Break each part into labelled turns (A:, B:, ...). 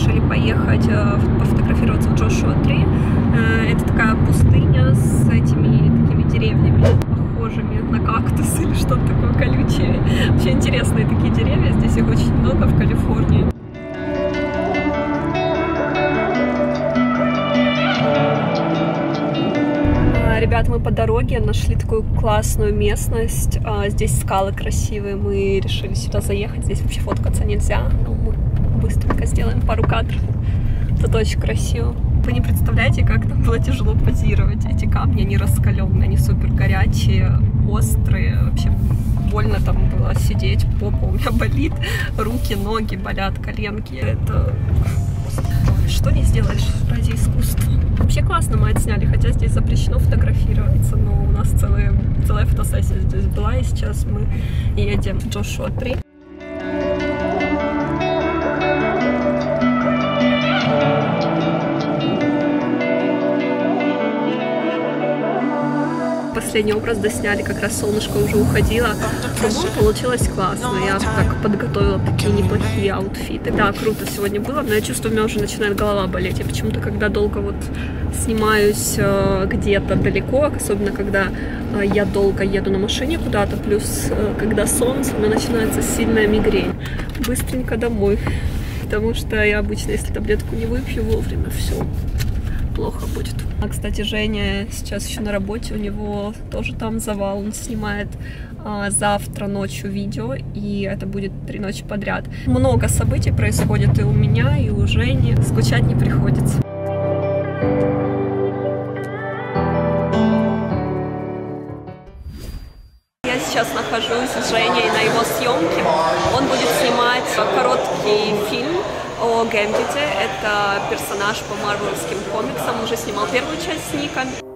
A: решили поехать а, пофотографироваться в Джошуа 3. Э, это такая пустыня с этими такими деревьями, похожими на кактус или что-то такое колючее. Вообще интересные такие деревья. Здесь их очень много в Калифорнии. А, Ребят, мы по дороге нашли такую классную местность. А, Здесь скалы красивые. Мы решили сюда заехать. Здесь вообще фоткаться нельзя. Быстренько сделаем пару кадров. Тут очень красиво. Вы не представляете, как там было тяжело позировать. Эти камни, они раскаленные, они супер горячие, острые. Вообще больно там было сидеть, попа у меня болит, руки, ноги болят, коленки. Это что не сделаешь ради искусства. Вообще классно мы отсняли, хотя здесь запрещено фотографироваться, но у нас целая, целая фотосессия здесь была, и сейчас мы едем в Джошуа 3. Последний образ досняли, как раз солнышко уже уходило. По-моему, получилось классно. Я так подготовила такие неплохие аутфиты. Да, круто сегодня было, но я чувствую, у меня уже начинает голова болеть. Я почему-то, когда долго вот снимаюсь э, где-то далеко, особенно когда э, я долго еду на машине куда-то, плюс э, когда солнце, у меня начинается сильная мигрень. Быстренько домой, потому что я обычно, если таблетку не выпью вовремя, все, плохо будет. А, кстати, Женя сейчас еще на работе, у него тоже там завал, он снимает а, завтра ночью видео, и это будет три ночи подряд. Много событий происходит и у меня, и у Жени, скучать не приходится. Сейчас нахожусь с Женей на его съемке. Он будет снимать короткий фильм о Гэмбите. Это персонаж по марвелским комиксам. Уже снимал первую часть с Ником.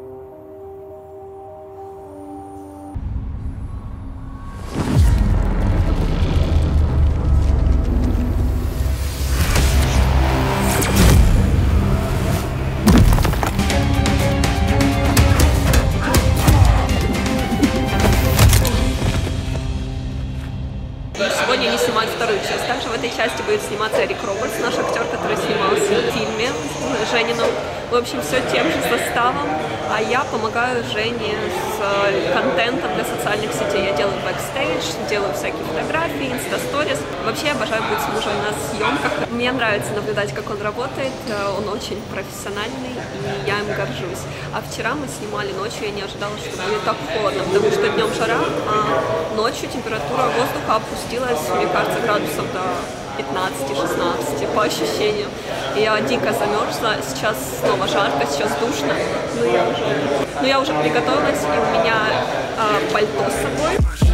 A: Помогаю Жене с э, контентом для социальных сетей. Я делаю бэкстейдж, делаю всякие фотографии, инстасторис. Вообще, обожаю быть с мужем на съемках. Мне нравится наблюдать, как он работает. Э, Он очень профессиональный, и я им горжусь. А вчера мы снимали ночью, я не ожидала, что будет так холодно, потому что днем жара, а ночью температура воздуха опустилась, мне кажется, градусов до 15-16 по ощущениям. Я дико замерзла, сейчас снова жарко, сейчас душно, но я уже, но я уже приготовилась, и у меня а, пальто с собой.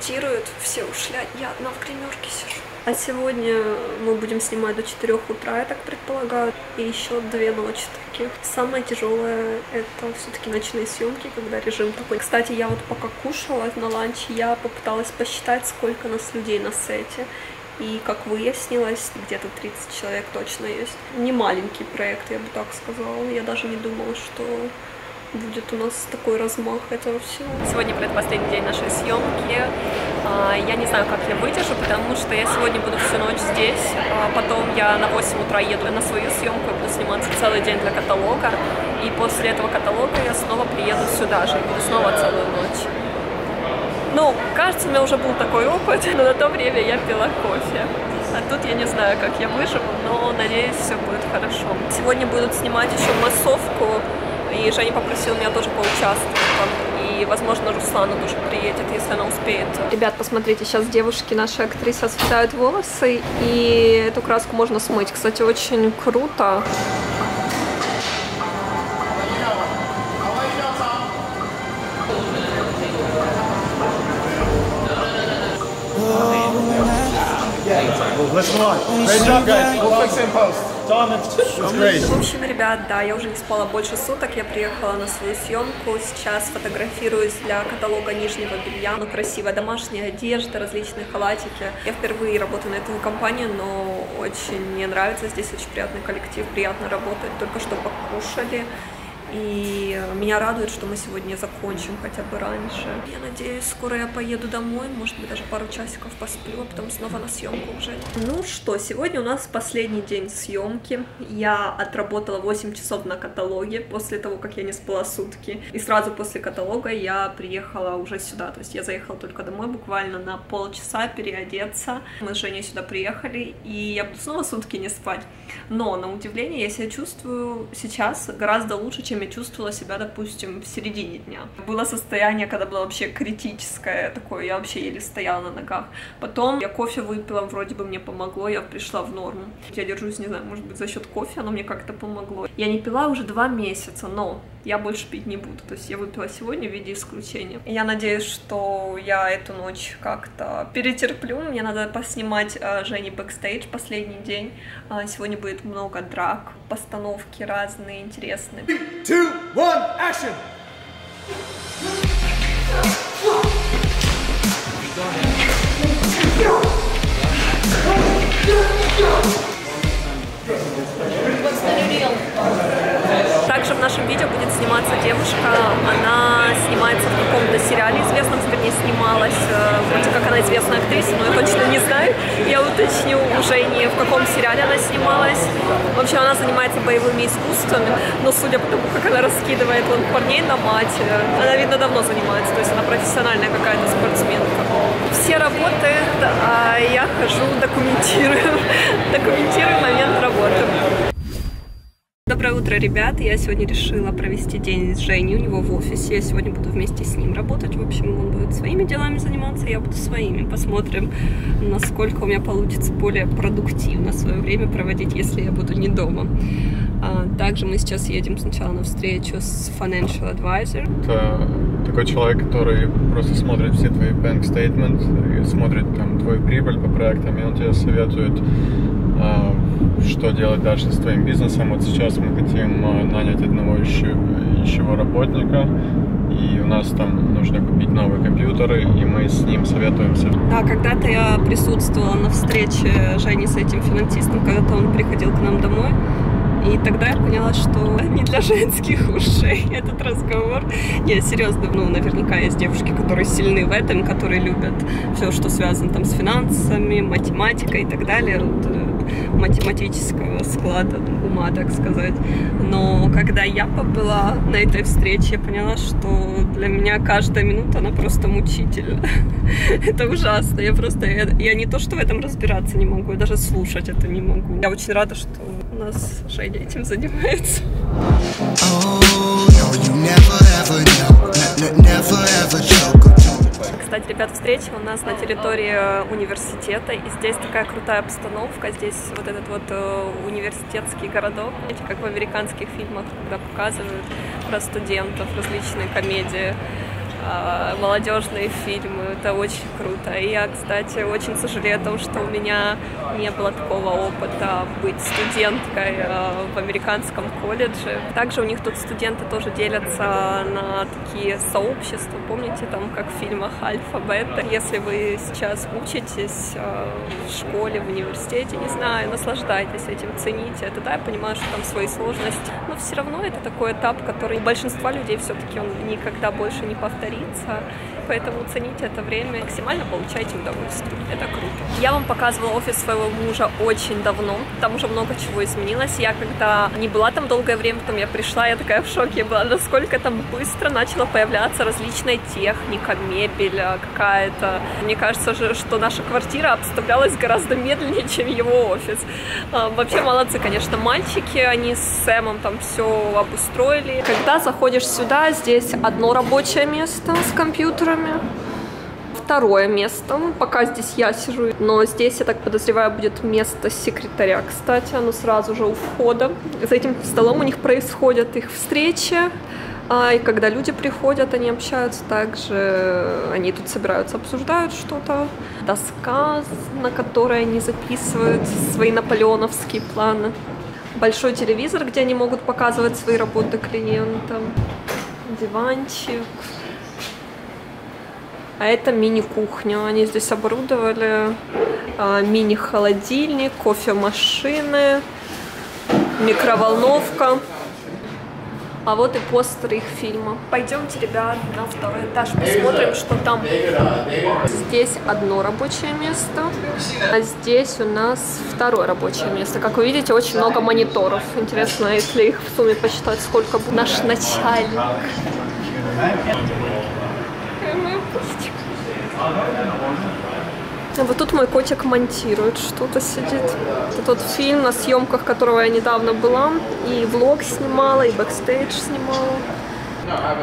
A: Репетируют, все ушли, я одна в гримерке сижу. А сегодня мы будем снимать до 4 утра, я так предполагаю, и еще две ночи таких. Самое тяжелое это все-таки ночные съемки, когда режим такой. Кстати, я вот пока кушала на ланч, я попыталась посчитать, сколько нас людей на сете. И, как выяснилось, где-то 30 человек точно есть. Не маленький проект, я бы так сказала. Я даже не думала, что будет у нас такой размах этого всего. Сегодня предпоследний день нашей съемки. А, Я не знаю, как я выдержу, потому что я сегодня буду всю ночь здесь. А Потом я на 8 утра еду на свою съемку и буду сниматься целый день для каталога. И после этого каталога я снова приеду сюда же и буду снова целую ночь. Ну, кажется, у меня уже был такой опыт, но на то время я пила кофе. А тут я не знаю, как я выживу, но надеюсь, все будет хорошо. Сегодня будут снимать еще массовку, и Женя попросил меня тоже поучаствовать там. И, возможно, Руслана тоже приедет, если она успеет. Ребят, посмотрите, сейчас девушки, наши актрисы осветают волосы, и эту краску можно смыть. Кстати, очень круто.
B: Listen on. Great job, guys. We'll fix it in post.
A: В общем, ребят, да, я уже не спала больше суток, я приехала на свою съемку, сейчас фотографируюсь для каталога нижнего белья, ну, красивая домашняя одежда, различные халатики. Я впервые работаю на эту компанию, но очень мне нравится, здесь очень приятный коллектив, приятно работать, только что покушали. И меня радует, что мы сегодня закончим хотя бы раньше. Я надеюсь, скоро я поеду домой, может быть, даже пару часиков посплю, а потом снова на съемку уже. Ну что, сегодня у нас последний день съемки. Я отработала 8 часов на каталоге после того, как я не спала сутки. И сразу после каталога я приехала уже сюда. То есть я заехала только домой буквально на полчаса переодеться. Мы с Женей сюда приехали, и я буду снова сутки не спать. Но, на удивление, я себя чувствую сейчас гораздо лучше, чем я чувствовала себя, допустим, в середине дня. Было состояние, когда было вообще критическое такое, я вообще еле стояла на ногах. Потом я кофе выпила, вроде бы мне помогло, я пришла в норму. Я держусь, не знаю, может быть, за счет кофе, оно мне как-то помогло. Я не пила уже два месяца, но я больше пить не буду. То есть я выпила сегодня в виде исключения. Я надеюсь, что я эту ночь как-то перетерплю. Мне надо поснимать э, Жене бэкстейдж последний день. Э, сегодня будет много драк, постановки разные, интересные.
B: Two, one, action.
A: Также нашем видео будет сниматься девушка. Она снимается в каком-то сериале известном, вернее, снималась. Э, Вроде как она известная актриса, но я точно не знаю. Я уточню уже не в каком сериале она снималась. В общем, она занимается боевыми искусствами, но судя по тому, как она раскидывает вон парней на мать, э, она, видно, давно занимается. То есть она профессиональная какая-то спортсменка. Все работают, а я хожу, документирую. Документирую момент работы. Доброе утро, ребят! Я сегодня решила провести день с Женей у него в офисе. Я сегодня буду вместе с ним работать. В общем, он будет своими делами заниматься, я буду своими. Посмотрим, насколько у меня получится более продуктивно свое время проводить, если я буду не дома. А, Также мы сейчас едем сначала на встречу с Financial Advisor.
C: Это такой человек, который просто смотрит все твои bank statement, и смотрит там твою прибыль по проектам, и он тебе советует, что делать дальше с твоим бизнесом. Вот сейчас мы хотим а, нанять одного ищу- ищего работника, и у нас там нужно купить новые компьютеры, и мы с ним советуемся.
A: Да, когда-то я присутствовала на встрече Жени с этим финансистом, когда-то он приходил к нам домой. И тогда я поняла, что не для женских ушей этот разговор. Не, серьезно, ну, наверняка есть девушки, которые сильны в этом, которые любят все, что связано там с финансами, математикой и так далее. Э, математического склада ума, так сказать. Но когда я побыла на этой встрече, я поняла, что для меня каждая минута, она просто мучительна. Это ужасно. Я просто, я, я не то, что в этом разбираться не могу, я даже слушать это не могу. Я очень рада, что у нас Женя этим занимается.
D: Oh, no, you never ever know. Ne- ne- never ever choke.
A: Кстати, ребят, встреча у нас на территории э, университета, и здесь такая крутая обстановка, здесь вот этот вот э, университетский городок, знаете, как в американских фильмах, когда показывают про студентов, различные комедии, молодежные фильмы, это очень круто. И я, кстати, очень сожалею о том, что у меня не было такого опыта быть студенткой э, в американском колледже. Также у них тут студенты тоже делятся на такие сообщества, помните, там как в фильмах Альфа-Бета. Если вы сейчас учитесь э, в школе, в университете, не знаю, наслаждайтесь этим, цените это. Да, я понимаю, что там свои сложности, но все равно это такой этап, который у большинства людей все-таки он никогда больше не повторится. Поэтому цените это время, максимально получайте удовольствие. Это круто. Я вам показывала офис своего мужа очень давно. Там уже много чего изменилось. Я когда не была там долгое время, потом я пришла, я такая в шоке была, насколько там быстро начала появляться различная техника, мебель а, какая-то. Мне кажется, же, что наша квартира обставлялась гораздо медленнее, чем его офис. А, Вообще молодцы, конечно, мальчики, они с Сэмом там все обустроили. Когда заходишь сюда, здесь одно рабочее место с компьютерами, второе место. Ну, Пока здесь я сижу, но здесь, я так подозреваю, будет место секретаря, кстати, оно сразу же у входа. За этим столом у них происходят их встречи, А и когда люди приходят, они общаются также, они тут собираются, обсуждают что-то. Доска, на которой они записывают свои наполеоновские планы. Большой телевизор, где они могут показывать свои работы клиентам. Диванчик. А это мини-кухня. Они здесь оборудовали а, мини-холодильник, кофемашины, микроволновка. А вот и постеры их фильма. Пойдемте, ребят, на второй этаж, посмотрим, что там. Здесь одно рабочее место, а здесь у нас второе рабочее место. Как вы видите, очень много мониторов. Интересно, если их в сумме посчитать, сколько будет наш начальник. А Вот тут мой котик монтирует, что-то сидит. Это тот фильм, на съемках которого я недавно была, и влог снимала, и бэкстейдж снимала.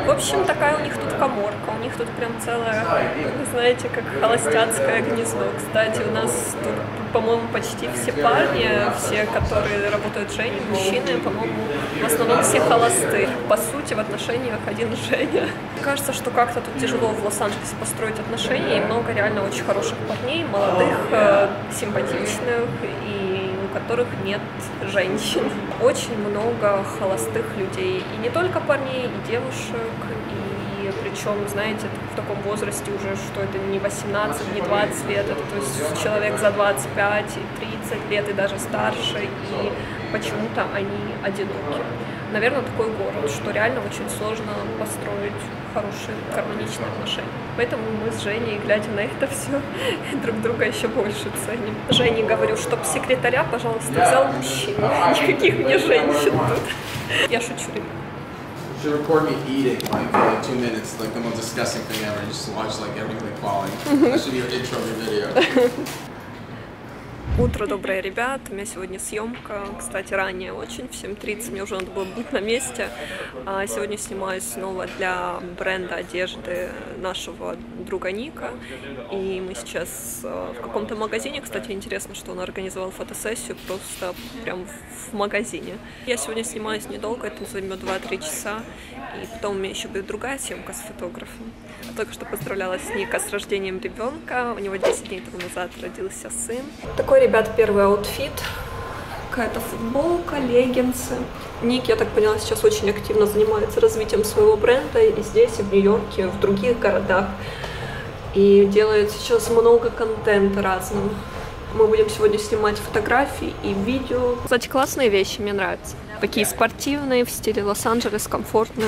A: В общем, такая у них тут коморка. У них тут прям целое, знаете, как холостяцкое гнездо. Кстати, у нас тут, по-моему, почти все парни, все, которые работают Женей, мужчины, по-моему, в основном все холосты. По сути, в отношениях один Женя. Кажется, что как-то тут тяжело в Лос-Анджелесе построить отношения, и много реально очень хороших парней, молодых, э, симпатичных и которых нет женщин. Очень много холостых людей. И не только парней, и девушек, и причем, знаете, в таком возрасте уже, что это не 18, не 20 лет, это то есть человек за 25, и 30 лет, и даже старше, и почему-то они одиноки. Наверное, такой город, что реально очень сложно построить хорошие гармоничные отношения. Поэтому мы с Женей, глядя на это все, друг друга еще больше ценим. Жене говорю, чтоб секретаря, пожалуйста, взял мужчину. Никаких мне женщин тут. Я шучу, ребят.
E: You should record me eating like for like two minutes, like the most disgusting thing ever, and just watch like everything like falling. That should be your intro of your video.
A: Утро доброе, ребят. У меня сегодня съемка. Кстати, ранее очень. В 7.30 мне уже надо было быть на месте. А сегодня снимаюсь снова для бренда одежды нашего друга Ника. И мы сейчас э, в каком-то магазине. Кстати, интересно, что он организовал фотосессию просто прям в магазине. Я сегодня снимаюсь недолго, это займет 2-3 часа. И потом у меня еще будет другая съемка с фотографом. Только что поздравляла с Ника с рождением ребенка. У него 10 дней тому назад родился сын. Такой, ребят, первый outfit. Какая-то футболка, леггинсы. Ник, я так поняла, сейчас очень активно занимается развитием своего бренда и здесь, и в Нью-Йорке, и в других городах. И делает сейчас много контента разного. Мы будем сегодня снимать фотографии и видео. Кстати, классные вещи, мне нравятся. Такие спортивные, в стиле Лос-Анджелес, комфортные.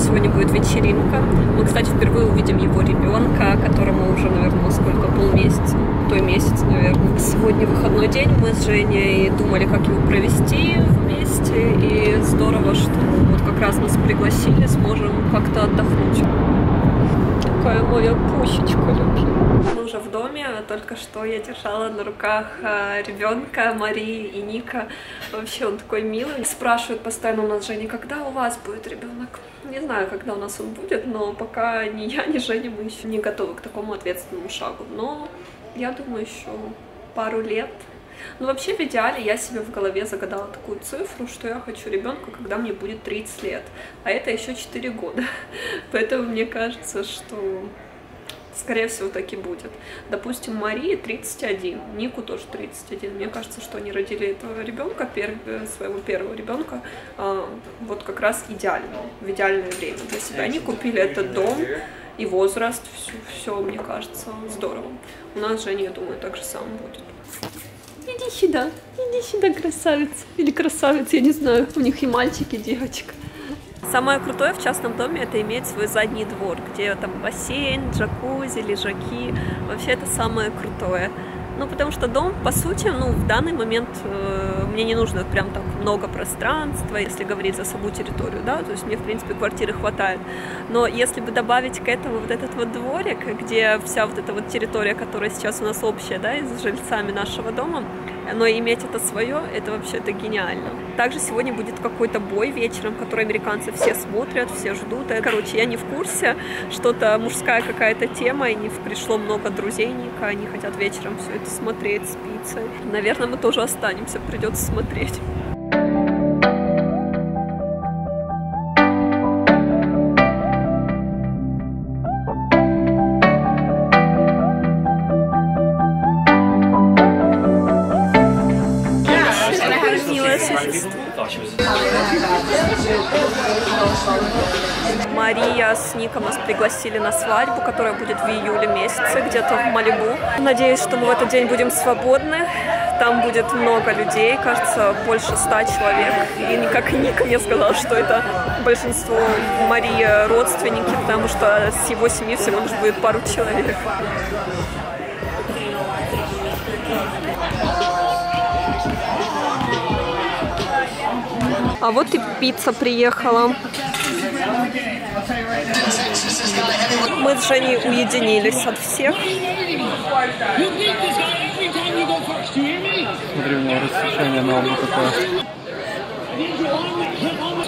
A: Сегодня будет вечеринка. Мы, кстати, впервые увидим его ребенка, которому уже, наверное, сколько, полмесяца, то и месяц, наверное. Сегодня выходной день. Мы с Женей думали, как его провести вместе. И здорово, что вот как раз нас пригласили, сможем как-то отдохнуть. Какая моя пушечка любимая. Мы уже в доме, только что я держала на руках ребенка Марии и Ника. Вообще он такой милый. Спрашивают постоянно у нас Женя, когда у вас будет ребенок? Не знаю, когда у нас он будет, но пока ни я, ни Женя мы еще не готовы к такому ответственному шагу. Но я думаю, еще пару лет ну, вообще, в идеале я себе в голове загадала такую цифру, что я хочу ребенка, когда мне будет 30 лет. А это еще 4 года. Поэтому мне кажется, что скорее всего так и будет. Допустим, Марии 31, Нику тоже 31. Мне кажется, что они родили этого ребенка, своего первого ребенка, вот как раз идеально, в идеальное время для себя. Они купили этот дом, и возраст, все, все, мне кажется, здорово. У нас Женя, я думаю, так же самое будет. Иди сюда, иди сюда, красавица. Или красавица, я не знаю. У них и мальчик, и девочка. Самое крутое в частном доме это иметь свой задний двор, где там бассейн, джакузи, лежаки. Вообще это самое крутое. Ну, потому что дом, по сути, ну, в данный момент э, мне не нужно прям так много пространства, если говорить за саму территорию, да, то есть мне, в принципе, квартиры хватает. Но если бы добавить к этому вот этот вот дворик, где вся вот эта вот территория, которая сейчас у нас общая, да, и с жильцами нашего дома, но иметь это свое, это вообще это гениально. Также сегодня будет какой-то бой вечером, который американцы все смотрят, все ждут. Короче, я не в курсе, что-то мужская какая-то тема, и не пришло много друзей Ника, они хотят вечером все это смотреть с. Наверное, мы тоже останемся, придется смотреть. Мария с Ником нас пригласили на свадьбу, которая будет в июле месяце, где-то в Малибу. Надеюсь, что мы в этот день будем свободны. Там будет много людей, кажется, больше ста человек. И как Ник мне сказал, что это большинство Марии родственники, потому что с его семьи всего лишь будет пару человек. А вот и пицца приехала. Мы с Женей уединились от всех.
C: Смотри, у него разрешение на лбу какое.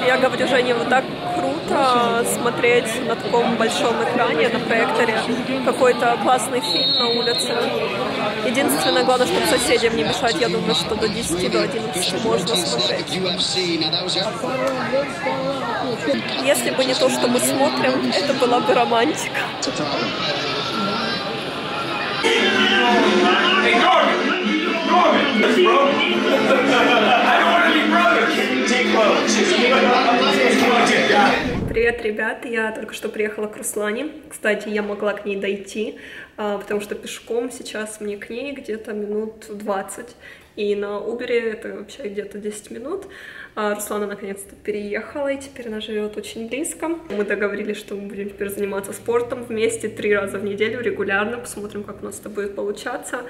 A: Я говорю, Жене, вот так круто смотреть на таком большом экране, на проекторе, какой-то классный фильм на улице. Единственное, главное, чтобы соседям не мешать, я думаю, что до 10, до 11 можно смотреть. Если бы не то, что мы смотрим, это была бы романтика.
F: Hey, Norman! Norman! Yes, bro? I don't want to be brothers.
A: Привет, ребят! Я только что приехала к Руслане. Кстати, я могла к ней дойти, а, потому что пешком сейчас мне к ней где-то минут 20. И на Убере это вообще где-то 10 минут. А Руслана наконец-то переехала, и теперь она живет очень близко. Мы договорились, что мы будем теперь заниматься спортом вместе три раза в неделю регулярно. Посмотрим, как у нас это будет получаться.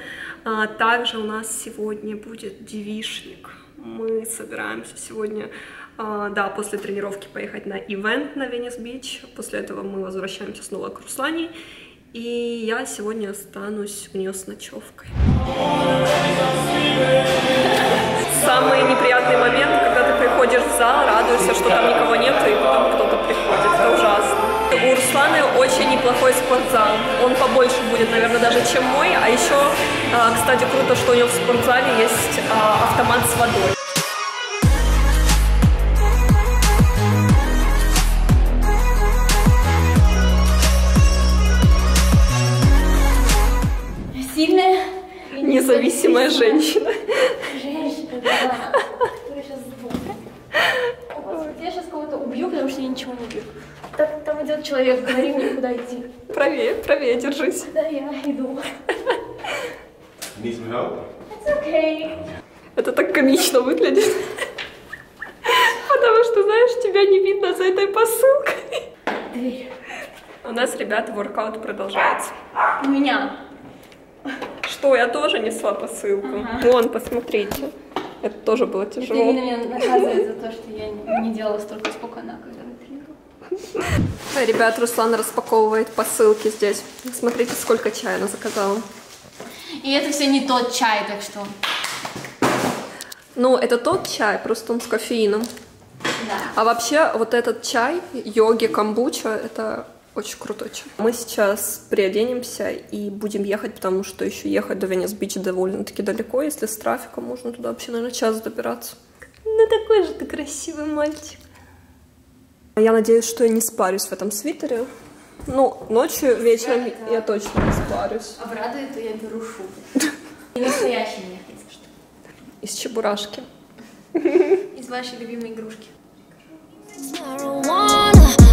A: А также у нас сегодня будет девишник. Мы собираемся сегодня а, да, после тренировки поехать на ивент на Венес-Бич. После этого мы возвращаемся снова к Руслане. И я сегодня останусь у нее с ночевкой. Самый неприятный момент, когда ты приходишь в зал, радуешься, что там никого нет, и потом ужасно. У Русланы очень неплохой спортзал. Он побольше будет, наверное, даже, чем мой. А еще, а, кстати, круто, что у него в спортзале есть а, автомат с водой.
G: Сильная
A: Независимая женщина.
G: Женщина, да. Сейчас. Я сейчас кого-то убью, потому что я ничего не вижу. Идет человек, говори мне, куда идти.
A: Правее, правее держись.
G: Да, я иду.
F: Need some help?
G: It's okay.
A: Это так комично выглядит. Потому что, знаешь, тебя не видно за этой посылкой.
G: Дверь.
A: У нас, ребята, воркаут продолжается.
G: У меня.
A: Что, я тоже несла посылку. Вон, посмотрите. Это тоже было
G: Это
A: тяжело.
G: Ирина меня наказывает за то, что я не делала столько спокойно, когда мы тренировали.
A: Ребят, Руслан распаковывает посылки здесь. Смотрите, сколько чая она заказала.
G: И это все не тот чай, так что...
A: Ну, это тот чай, просто он с кофеином.
G: Да.
A: А вообще, вот этот чай, йоги, камбуча, это очень крутой чай. Мы сейчас приоденемся и будем ехать, потому что еще ехать до Венес-Бич довольно-таки далеко. Если с трафиком, можно туда вообще, наверное, час добираться. Ну, такой же ты красивый мальчик. Я надеюсь, что я не спарюсь в этом свитере. Ну, ночью, вечером я точно не спарюсь.
G: Обрадует, то я беру шубу. И настоящий мне хотя что.
A: Из чебурашки.
G: Из вашей любимой игрушки.
H: Marijuana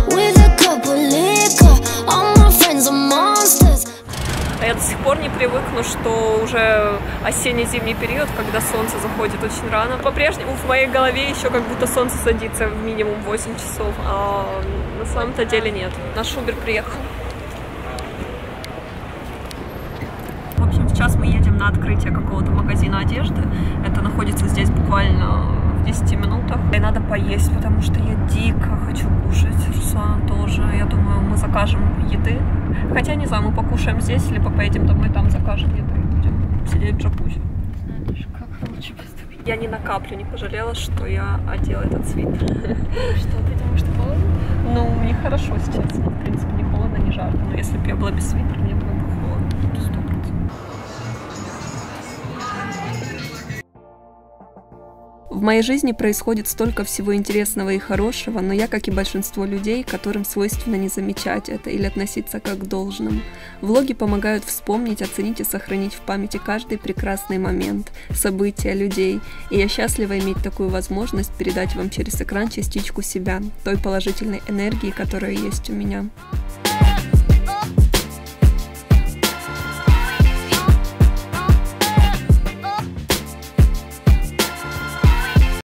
H: with a cup of liquor. All my friends are.
A: А я до сих пор не привыкну, что уже осенне-зимний период, когда солнце заходит очень рано. По-прежнему в моей голове еще как будто солнце садится в минимум 8 часов, а на самом-то деле нет. Наш Убер приехал. В общем, сейчас мы едем на открытие какого-то магазина одежды. Это находится здесь буквально в 10 минутах. И надо поесть, потому что я дико хочу кушать. Руслан тоже. Я думаю, мы закажем еды. Хотя, не знаю, мы покушаем здесь, либо поедем домой, там закажем еды. и Будем сидеть в джакузи.
G: Знаешь, как лучше поступить.
A: Я ни на каплю не пожалела, что я одела этот свитер.
G: Что, потому что холодно?
A: Ну, мне хорошо сейчас. В принципе, не холодно, не жарко. Но если бы я была без свитера, мне было В моей жизни происходит столько всего интересного и хорошего, но я, как и большинство людей, которым свойственно не замечать это или относиться как к должному. Влоги помогают вспомнить, оценить и сохранить в памяти каждый прекрасный момент, события, людей. И я счастлива иметь такую возможность передать вам через экран частичку себя, той положительной энергии, которая есть у меня.